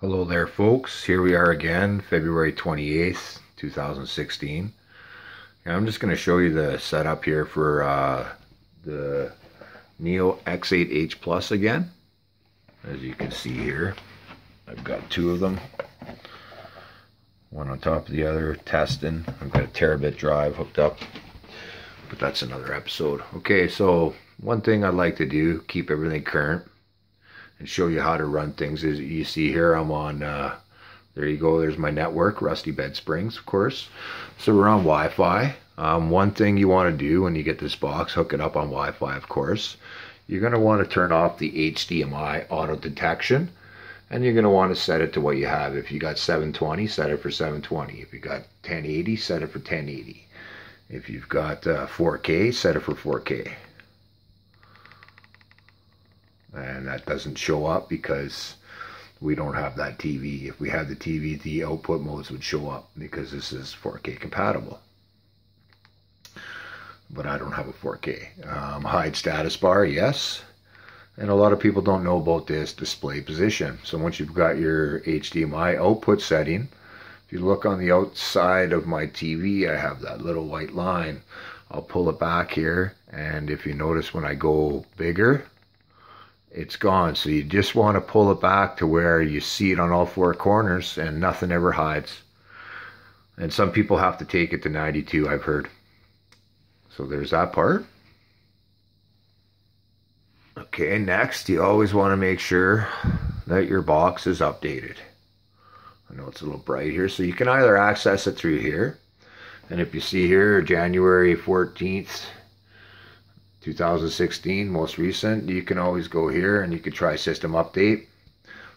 Hello there folks, here we are again, February 28th, 2016. And I'm just going to show you the setup here for uh, the Neo X8H Plus again. As you can see here, I've got two of them. One on top of the other, testing. I've got a terabit drive hooked up, but that's another episode. Okay, so one thing I'd like to do, keep everything current and show you how to run things. As you see here, I'm on, uh, there you go, there's my network, Rusty Bed Springs, of course. So we're on Wi-Fi. Um, one thing you want to do when you get this box, hook it up on Wi-Fi, of course. You're going to want to turn off the HDMI auto detection. And you're going to want to set it to what you have. If you got 720, set it for 720. If you got 1080, set it for 1080. If you've got uh, 4K, set it for 4K and that doesn't show up because we don't have that TV. If we had the TV, the output modes would show up because this is 4K compatible. But I don't have a 4K. Um, hide status bar, yes. And a lot of people don't know about this display position. So once you've got your HDMI output setting, if you look on the outside of my TV, I have that little white line. I'll pull it back here. And if you notice when I go bigger, it's gone. So you just want to pull it back to where you see it on all four corners and nothing ever hides. And some people have to take it to 92, I've heard. So there's that part. Okay, next, you always want to make sure that your box is updated. I know it's a little bright here, so you can either access it through here. And if you see here, January 14th, 2016, most recent, you can always go here and you can try system update.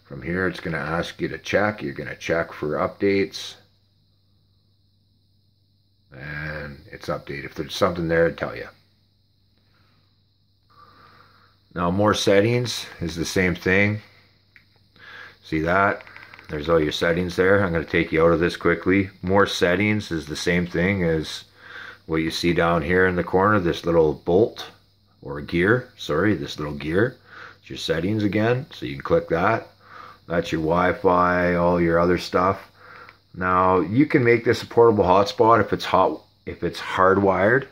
From here, it's going to ask you to check. You're going to check for updates. And it's update. If there's something there, it'll tell you. Now, more settings is the same thing. See that? There's all your settings there. I'm going to take you out of this quickly. More settings is the same thing as what you see down here in the corner, this little bolt or gear, sorry, this little gear. It's your settings again, so you can click that. That's your Wi-Fi, all your other stuff. Now you can make this a portable hotspot if it's hot, if it's hardwired.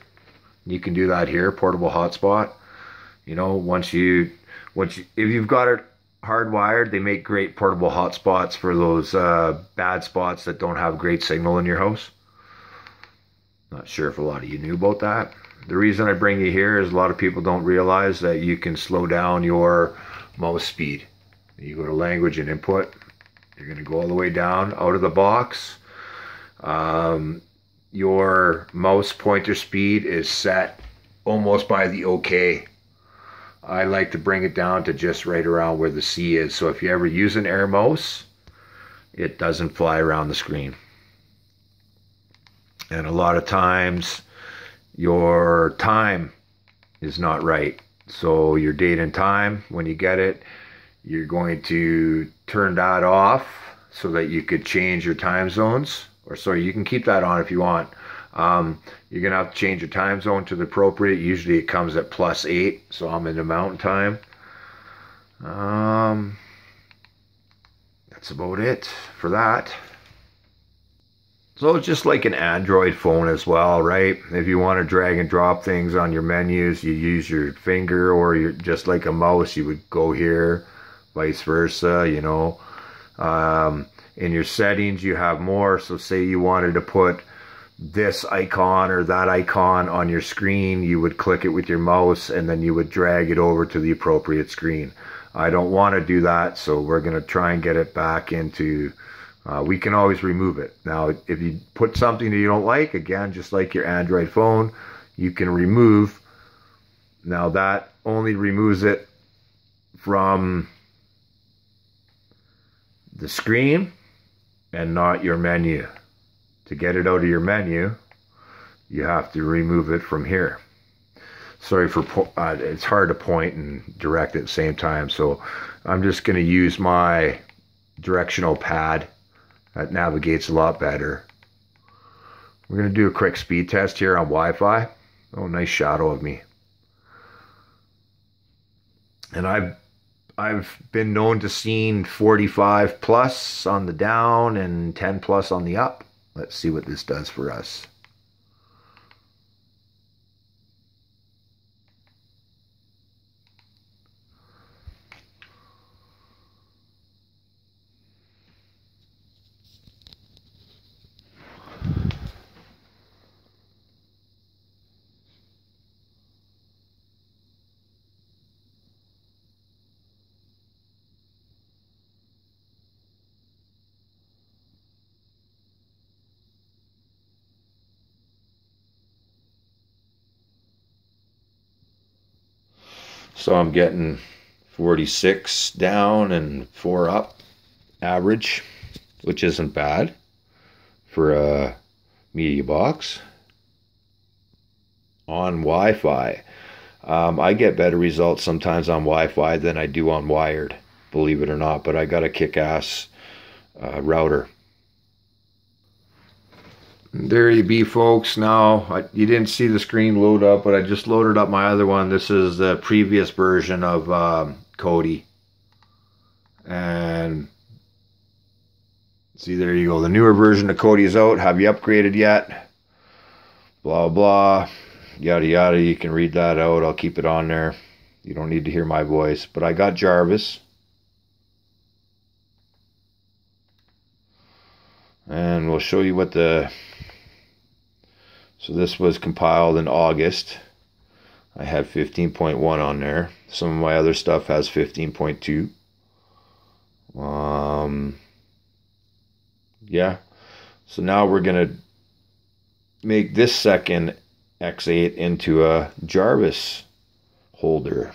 You can do that here, portable hotspot. You know, once you, once you, if you've got it hardwired, they make great portable hotspots for those uh, bad spots that don't have great signal in your house. Not sure if a lot of you knew about that. The reason I bring you here is a lot of people don't realize that you can slow down your mouse speed. You go to language and input. You're going to go all the way down out of the box. Um, your mouse pointer speed is set almost by the OK. I like to bring it down to just right around where the C is. So if you ever use an air mouse, it doesn't fly around the screen. And a lot of times your time is not right. So your date and time, when you get it, you're going to turn that off so that you could change your time zones. Or sorry, you can keep that on if you want. Um, you're going to have to change your time zone to the appropriate. Usually it comes at plus 8, so I'm in the mountain time. Um, that's about it for that. So it's just like an Android phone as well, right? If you want to drag and drop things on your menus, you use your finger or you're just like a mouse, you would go here, vice versa, you know. Um, in your settings, you have more. So say you wanted to put this icon or that icon on your screen, you would click it with your mouse and then you would drag it over to the appropriate screen. I don't want to do that, so we're going to try and get it back into uh, we can always remove it. Now, if you put something that you don't like, again, just like your Android phone, you can remove. Now, that only removes it from the screen and not your menu. To get it out of your menu, you have to remove it from here. Sorry for, uh, it's hard to point and direct at the same time, so I'm just going to use my directional pad that navigates a lot better. We're going to do a quick speed test here on Wi-Fi. Oh, nice shadow of me. And I've I've been known to seen 45 plus on the down and 10 plus on the up. Let's see what this does for us. So I'm getting 46 down and 4 up average, which isn't bad for a media box on Wi-Fi. Um, I get better results sometimes on Wi-Fi than I do on wired, believe it or not. But I got a kick-ass uh, router. There you be, folks. Now, I, you didn't see the screen load up, but I just loaded up my other one. This is the previous version of um, Kodi. And see, there you go. The newer version of Kodi is out. Have you upgraded yet? Blah, blah, yada, yada. You can read that out. I'll keep it on there. You don't need to hear my voice. But I got Jarvis. And we'll show you what the so this was compiled in August. I had 15.1 on there. Some of my other stuff has 15.2. Um, yeah. So now we're going to make this second X8 into a Jarvis holder.